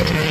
Okay.